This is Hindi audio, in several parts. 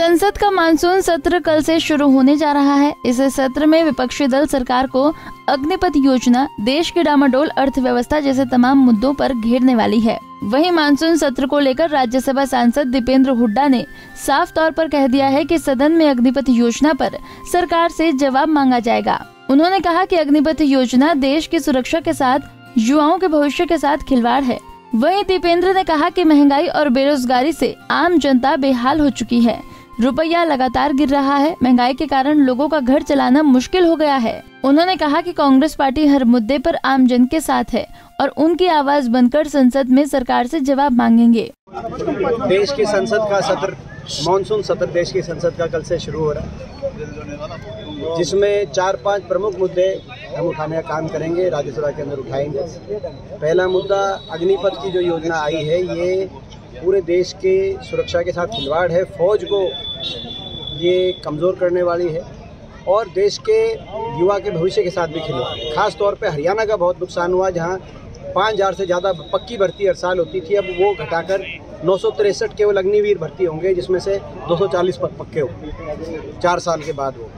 संसद का मानसून सत्र कल से शुरू होने जा रहा है। इस सत्र में विपक्षी दल सरकार को अग्निपथ योजना, देश की डामाडोल अर्थव्यवस्था जैसे तमाम मुद्दों पर घेरने वाली है। वहीं मानसून सत्र को लेकर राज्यसभा सांसद दीपेंद्र हुड्डा ने साफ़ तौर पर कह दिया है कि सदन में अग्निपथ योजना पर सरकार से जवाब मांगा जाएगा। उन्होंने कहा कि अग्निपथ योजना देश की सुरक्षा के साथ, युवाओं के भविष्य के साथ खिलवाड़ है। वहीं दीपेंद्र ने कहा कि महँगाई और बेरोजगारी से आम जनता बेहाल हो चुकी है। रुपया लगातार गिर रहा है। महँगाई के कारण लोगों का घर चलाना मुश्किल हो गया है। उन्होंने कहा कि कांग्रेस पार्टी हर मुद्दे पर आम जन के साथ है और उनकी आवाज़ बनकर संसद में सरकार से जवाब मांगेंगे। देश की संसद का सत्र, मानसून सत्र देश की संसद का कल से शुरू हो रहा है। जिसमें चार पाँच प्रमुख मुद्दे हम उठाने का काम करेंगे, राज्यसभा के अंदर उठाएँगे। पहला मुद्दा, अग्निपथ की जो योजना आई है, ये पूरे देश के सुरक्षा के साथ खिलवाड़ है। फौज को ये कमज़ोर करने वाली है और देश के युवा के भविष्य के साथ भी खिलवाड़ खास तौर पे हरियाणा का बहुत नुकसान हुआ जहाँ पाँच हज़ार से ज़्यादा पक्की भर्ती हर साल होती थी। अब वो घटाकर नौ सौ तिरसठ केवल अग्निवीर भर्ती होंगे, जिसमें से 240 पद पक्के होंगे। चार साल के बाद वो।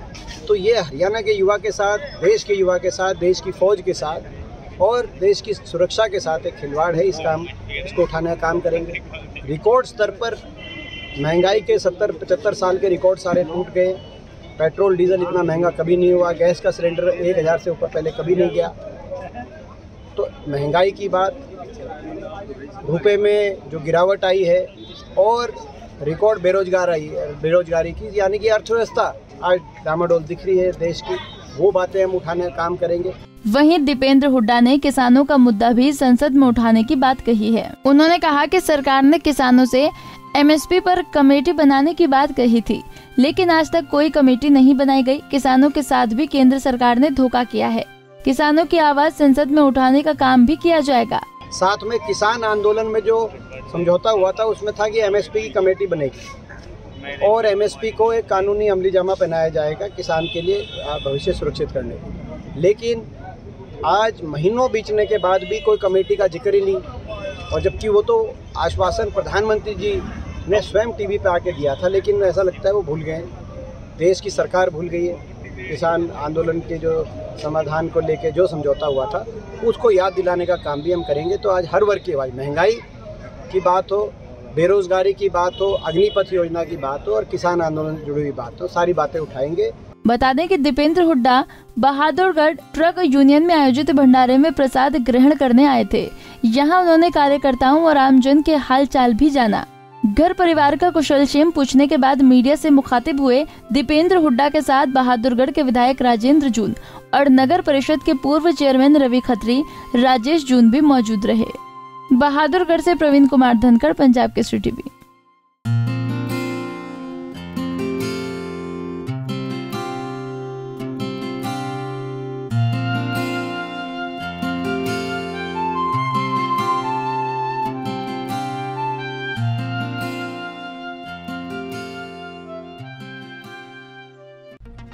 तो ये हरियाणा के युवा के साथ, देश के युवा के साथ, देश की फ़ौज के साथ और देश की सुरक्षा के साथ एक खिलवाड़ है। इसका हम, इसको उठाने का काम करेंगे। रिकॉर्ड स्तर पर महँगाई के सत्तर, पचहत्तर साल के रिकॉर्ड सारे टूट गए। पेट्रोल, डीजल इतना महँगा कभी नहीं हुआ। गैस का सिलेंडर एक हज़ार से ऊपर पहले कभी नहीं गया। तो महँगाई की बात, रुपए में जो गिरावट आई है और रिकॉर्ड बेरोजगार आई बेरोजगारी की, यानी कि अर्थव्यवस्था। आज डामाडोल दिख रही है देश की। वो बातें हम उठाने का काम करेंगे। वहीं दीपेंद्र हुड्डा ने किसानों का मुद्दा भी संसद में उठाने की बात कही है। उन्होंने कहा कि सरकार ने किसानों से एमएसपी पर कमेटी बनाने की बात कही थी, लेकिन आज तक कोई कमेटी नहीं बनाई गई। किसानों के साथ भी केंद्र सरकार ने धोखा किया है। किसानों की आवाज़ संसद में उठाने का काम भी किया जाएगा। साथ में किसान आंदोलन में जो समझौता हुआ था, उसमें था कि एमएसपी की कमेटी बनेगी। और एमएसपी को एक कानूनी अमली जमा पहनाया जाएगा किसान के लिए भविष्य सुरक्षित करने लेकिन आज महीनों बीतने के बाद भी कोई कमेटी का ज़िक्र ही नहीं। और जबकि वो तो आश्वासन प्रधानमंत्री जी ने स्वयं टीवी पे आके दिया था, लेकिन ऐसा लगता है वो भूल गए। देश की सरकार भूल गई है। किसान आंदोलन के जो समाधान को लेके जो समझौता हुआ था, उसको याद दिलाने का काम भी हम करेंगे। तो आज हर वर्ग की आवाज़, महँगाई की बात हो, बेरोजगारी की बात हो, अग्निपथ योजना की बात हो और किसान आंदोलन से जुड़ी हुई बात हो, सारी बातें उठाएँगे। बता दें कि दीपेंद्र हुड्डा बहादुरगढ़ ट्रक यूनियन में आयोजित भंडारे में प्रसाद ग्रहण करने आए थे। यहाँ उन्होंने कार्यकर्ताओं और आमजन के हाल चाल भी जाना। घर परिवार का कुशल क्षेम पूछने के बाद मीडिया से मुखातिब हुए दीपेंद्र हुड्डा के साथ बहादुरगढ़ के विधायक राजेंद्र जून। और नगर परिषद के पूर्व चेयरमैन रवि खत्री, राजेश जून भी मौजूद रहे। बहादुरगढ़ से प्रवीण कुमार धनखड़, पंजाब के सी टीवी।